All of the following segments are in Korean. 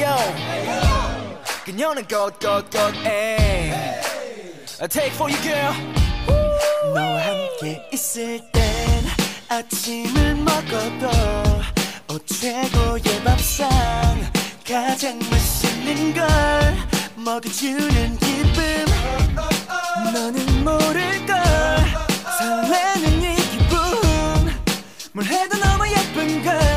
yo. 그녀는 꽃꽃꽃 에 Take for you girl. 너와 함께 있을 땐 아침을 먹어도 오 최고의 밥상 가장 맛있는 걸 먹여주는 기쁨. 너는 모를걸 설레는 이 기분 뭘 해도 너무 예쁜 걸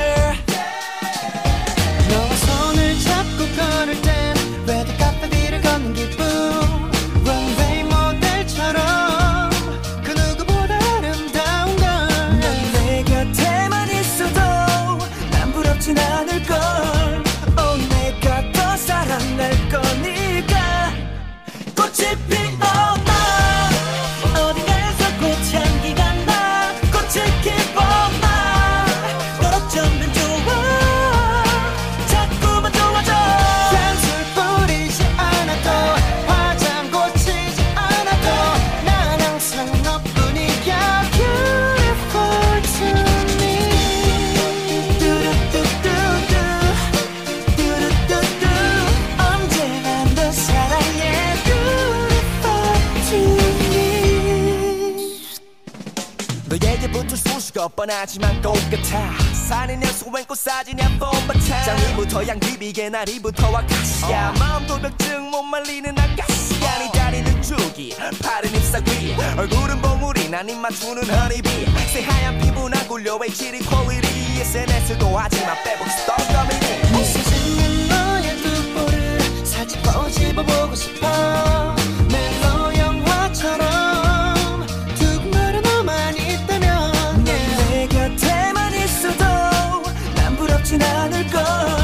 너에게 붙을 수식어 뻔하지만 똑같아 산이냐 소행꽃 사진이야 뻔뻔타 장미부터 양귀비게 나리부터 아카시아 마음 돌벽증 못 말리는 아가씨야 네 다리는 줄기 팔은 잎사귀. 얼굴은 봉우리 난입 맞추는 허니비. 새하얀 피부 난 굴려 HD 퀄리티 SNS도 하지만 빼복 스토커 않을 걸